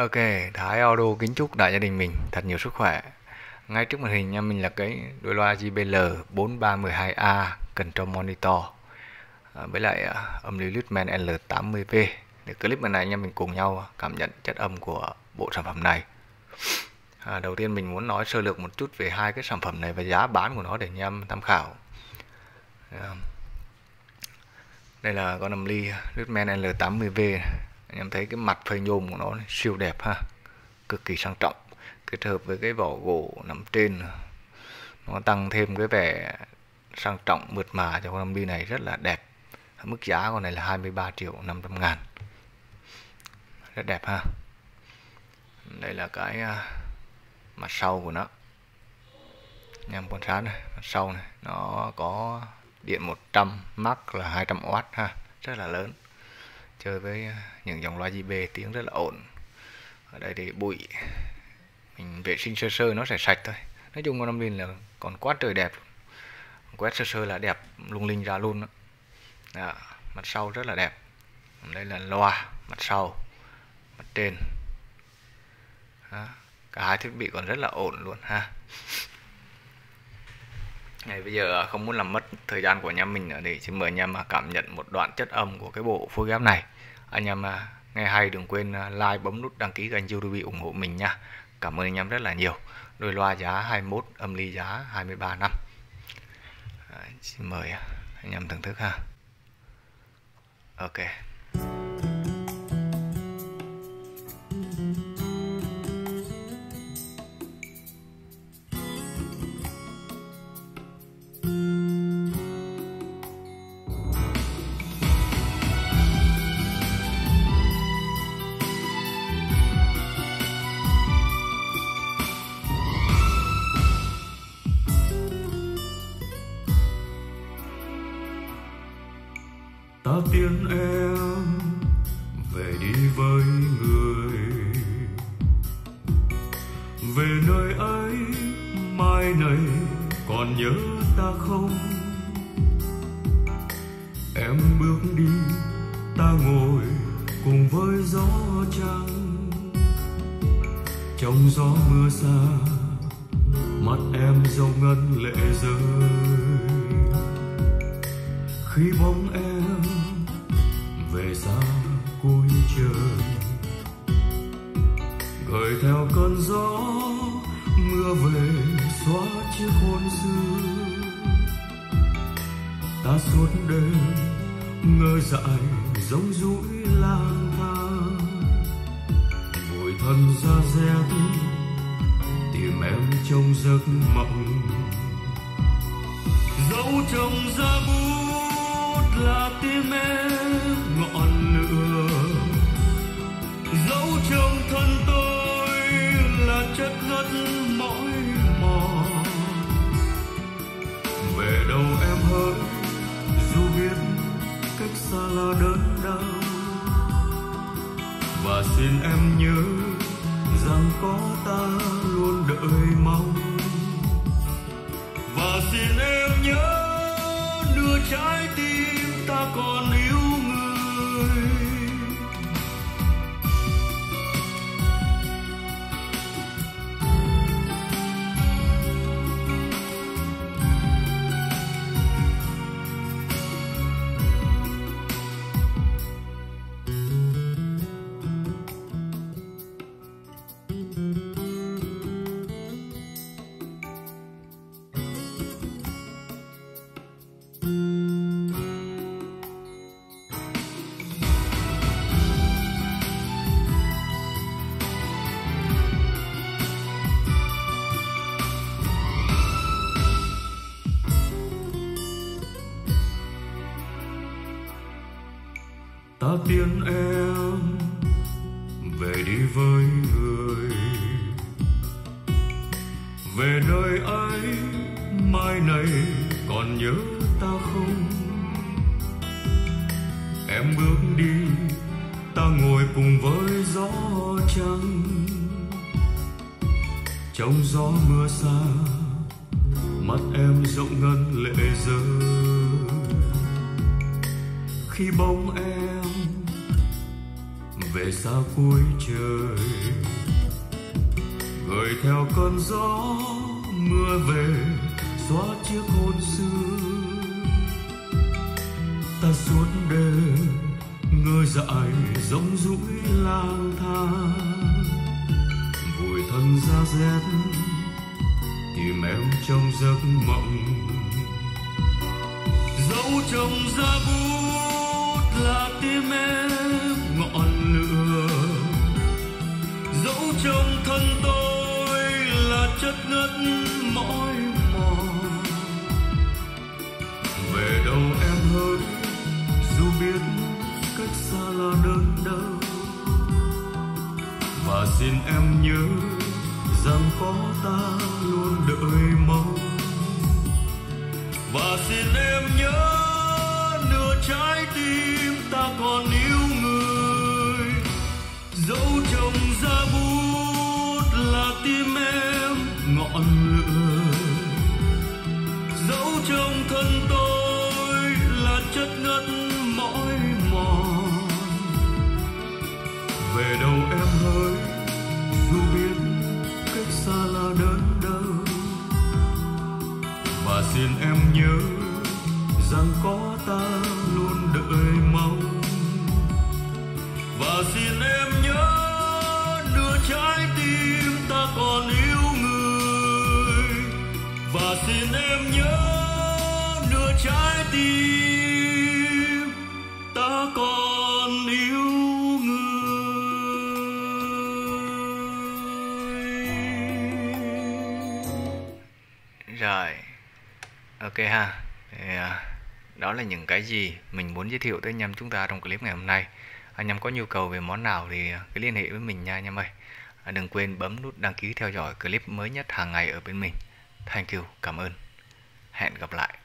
Ok, Thái Audio kính chúc đại gia đình mình thật nhiều sức khỏe. Ngay trước màn hình nha mình là cái đôi loa JBL 4312A cần trong monitor à, với lại à, âm ly Lutman L80V. Để clip lần này nha mình cùng nhau cảm nhận chất âm của bộ sản phẩm này. À, đầu tiên mình muốn nói sơ lược một chút về hai cái sản phẩm này và giá bán của nó để anh em tham khảo. À, đây là à, con âm ly Lutman L80V này anh em thấy cái mặt phơi nhôm của nó siêu đẹp ha. Cực kỳ sang trọng. Kết hợp với cái vỏ gỗ nằm trên, nó tăng thêm cái vẻ sang trọng, mượt mà cho con ambi này rất là đẹp. Mức giá con này là 23 triệu 500 ngàn. Rất đẹp ha. Đây là cái à, mặt sau của nó. Anh em quan sát này, mặt sau này, nó có điện 100 mắc là 200W ha. Rất là lớn chơi với những dòng loa JB tiếng rất là ổn. Ở đây thì bụi mình vệ sinh sơ sơ nó sẽ sạch thôi. Nói chung con năm linh là còn quá trời đẹp. Quét sơ sơ là đẹp lung linh ra luôn đó. Đó, mặt sau rất là đẹp. Đây là loa mặt sau mặt trên. Đó. cả hai thiết bị còn rất là ổn luôn ha. Ngày bây giờ à, không muốn làm mất thời gian của anh em mình nữa để xin mời anh em à, cảm nhận một đoạn chất âm của cái bộ phối ghép này. Anh em à, nghe hay đừng quên like bấm nút đăng ký kênh YouTube ủng hộ mình nha. Cảm ơn anh em rất là nhiều. Đôi loa giá 21, âm ly giá 23 năm. Đấy, xin mời anh em thưởng thức ha. Ok. Ta tiến em về đi với người. Về nơi ấy, mai này còn nhớ ta không? Em bước đi, ta ngồi cùng với gió trăng. Trong gió mưa xa, mắt em dòng ngân lệ rơi. Khi bóng em suốt đêm, ngơ dại giống dũi lang thang. Vội thân ra rét tìm em trong giấc mộng. Dấu trong ra bút là tim em xin em nhớ rằng có ta luôn đợi mong ta tiễn em về đi với người. Về nơi ấy mai này còn nhớ ta không? Em bước đi, ta ngồi cùng với gió trắng. Trong gió mưa xa, mắt em rộng ngân lệ rơi khi bóng em về xa cuối trời. Gửi theo cơn gió mưa về, xóa chiếc hôn xưa. Ta suốt đêm ngơ dại rỗng rũi lang thang. Vùi thân ra rét tìm em trong giấc mộng. Dấu trong ra vui là tim em ngọn lửa. Dẫu trong thân tôi là chất ngất mỏi mòn. Về đâu em hỡi dù biết cách xa là đớn đau. Và xin em nhớ rằng có ta luôn đợi mong. Và xin em nhớ trái tim ta còn yêu người. Dấu trong ra bút là tim em ngọn lửa. Dấu trong thân tôi là chất ngất mỏi mòn. Về đâu em hỡi dù biết cách xa là đớn đau. Và xin em nhớ rằng có ta ơi mong và xin em nhớ nửa trái tim ta còn yêu người và xin em nhớ nửa trái tim ta còn yêu người Rồi, ok ha. yeah đó là những cái gì mình muốn giới thiệu tới anh em chúng ta trong clip ngày hôm nay. Anh em có nhu cầu về món nào thì à, cứ liên hệ với mình nha anh em ơi. À, đừng quên bấm nút đăng ký theo dõi clip mới nhất hàng ngày ở bên mình. Thank you, cảm ơn. Hẹn gặp lại.